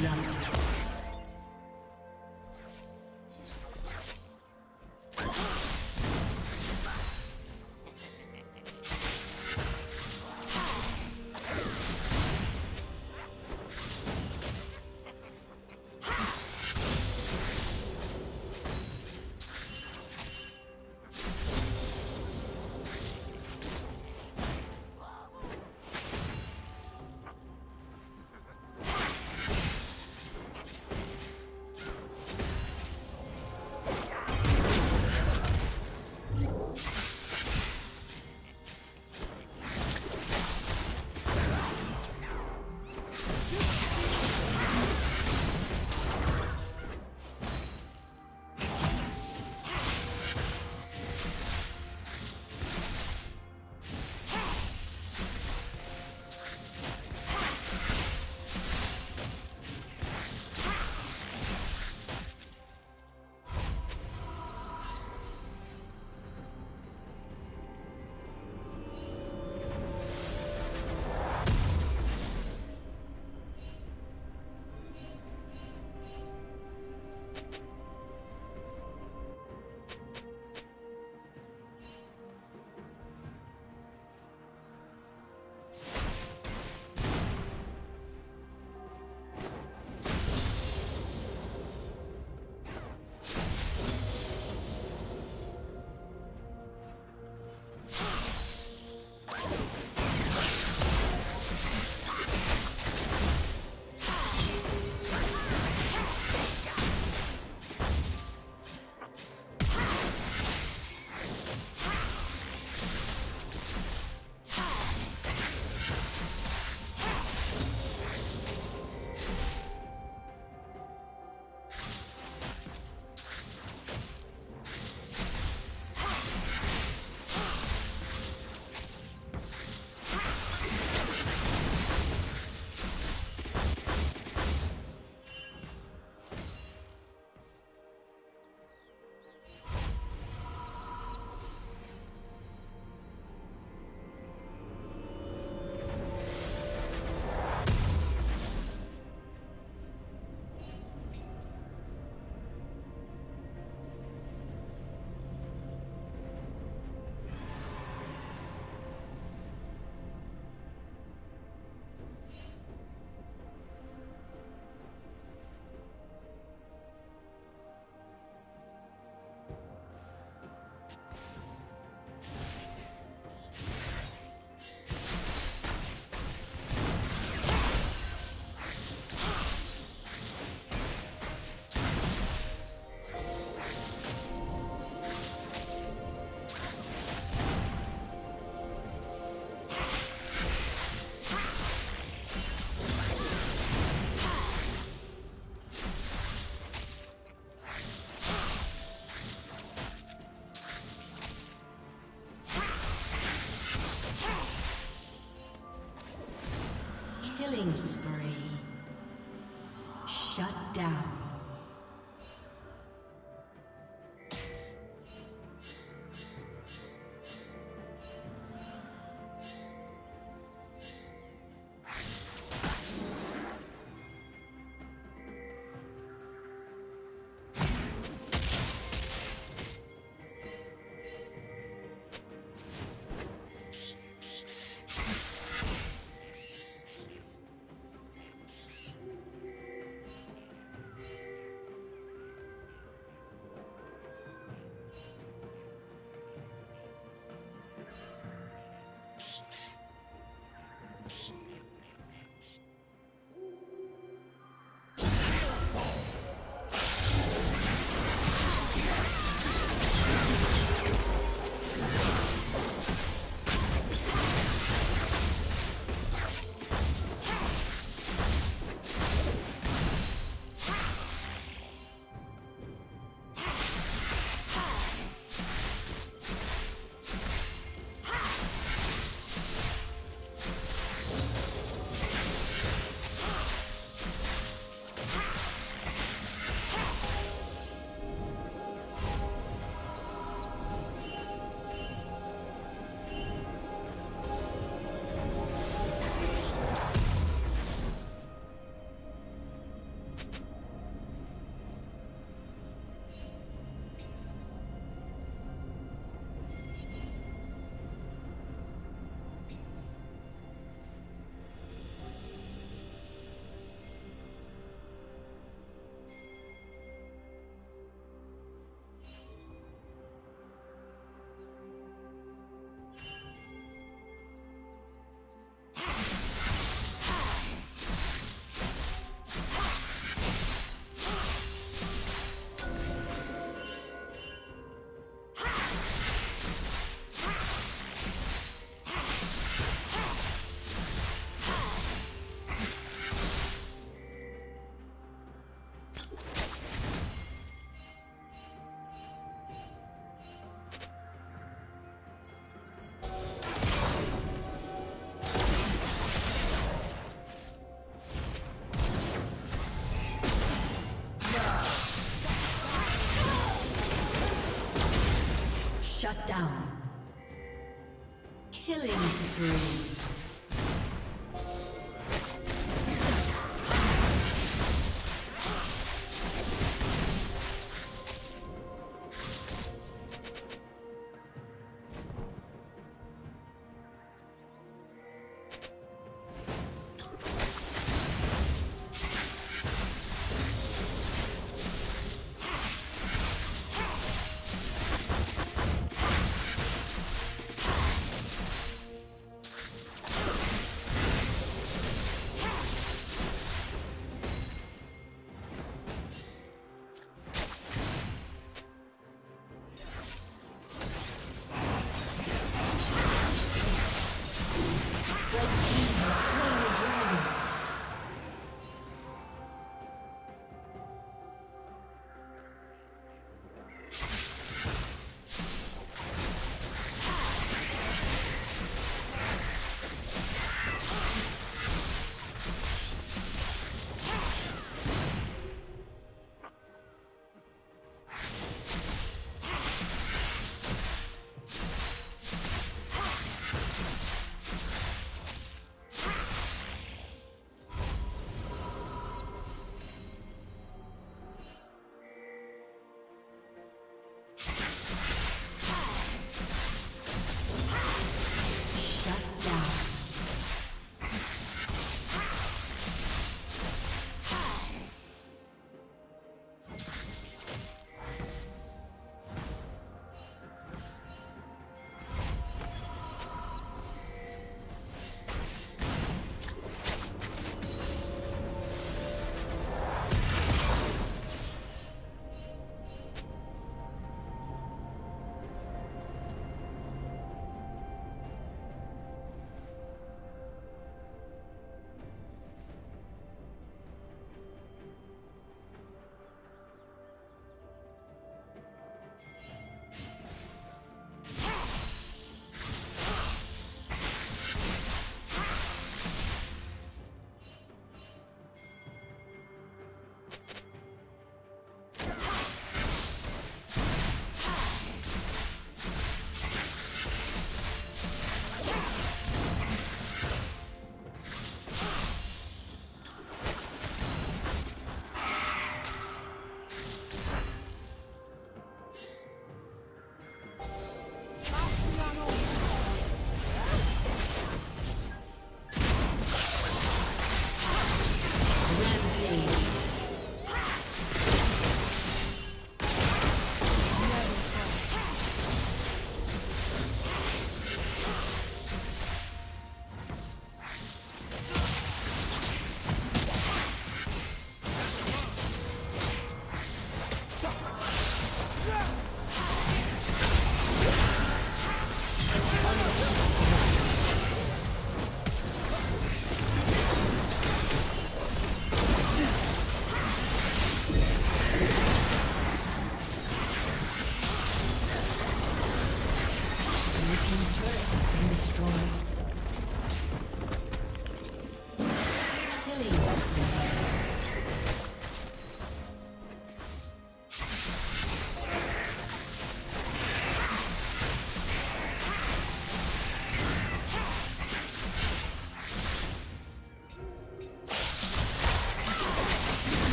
blood. Shut down.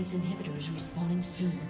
Team's inhibitor is respawning soon.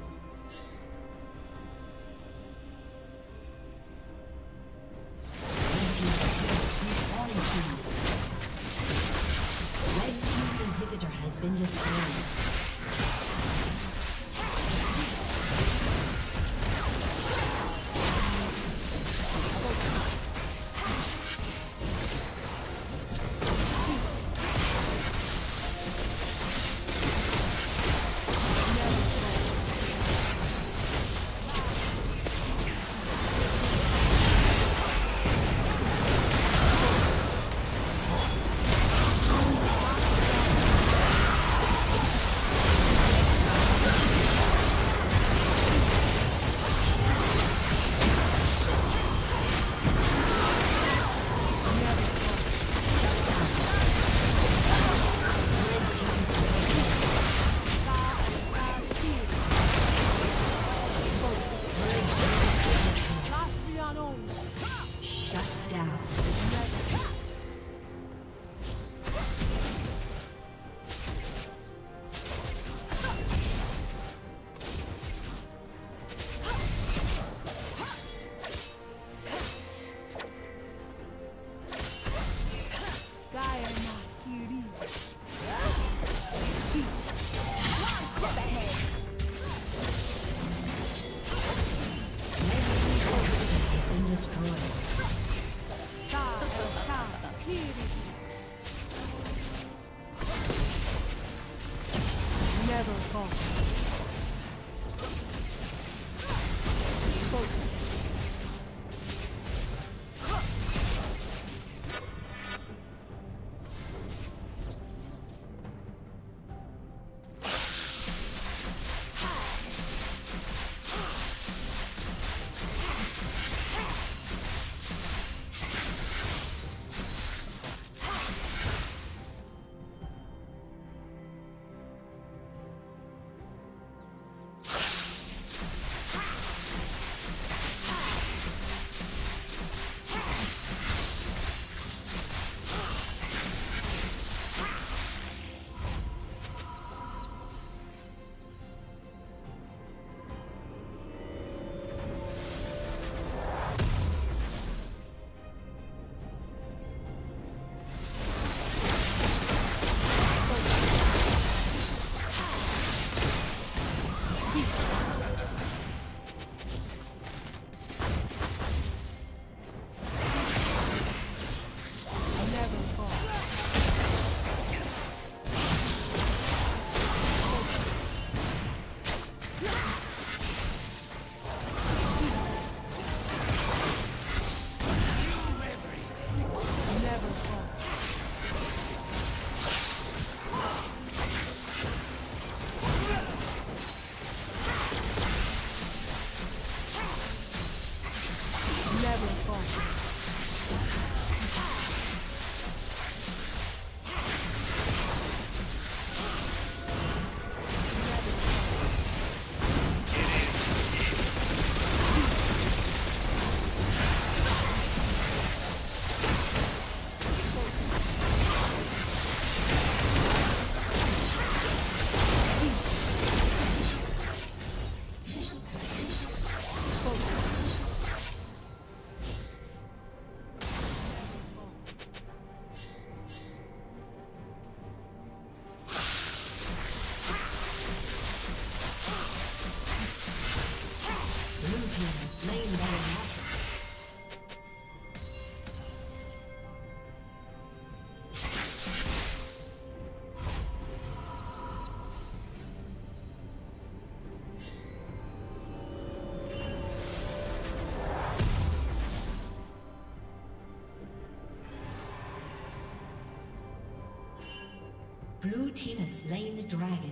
Blue team has slain the dragon.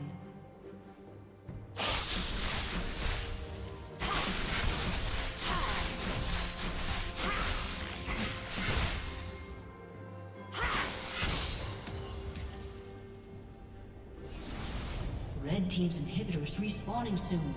Red team's inhibitor is respawning soon.